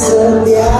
setia.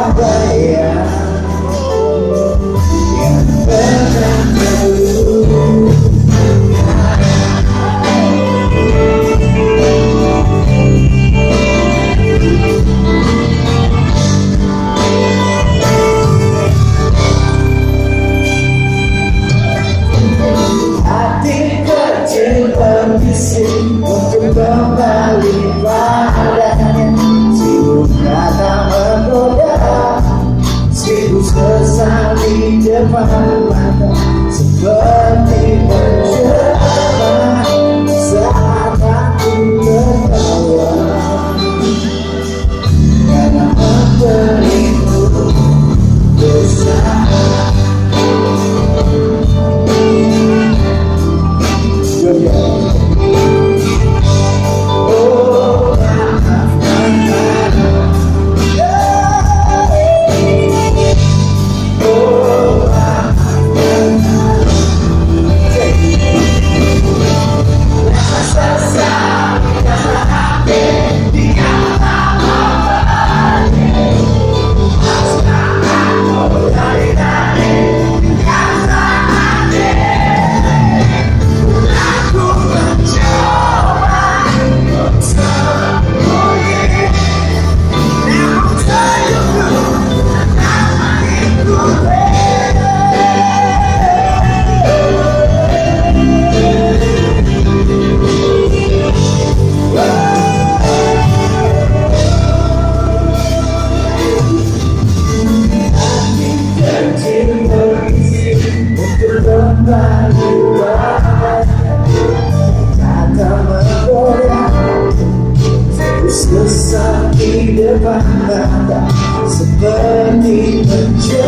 Seperti mencoba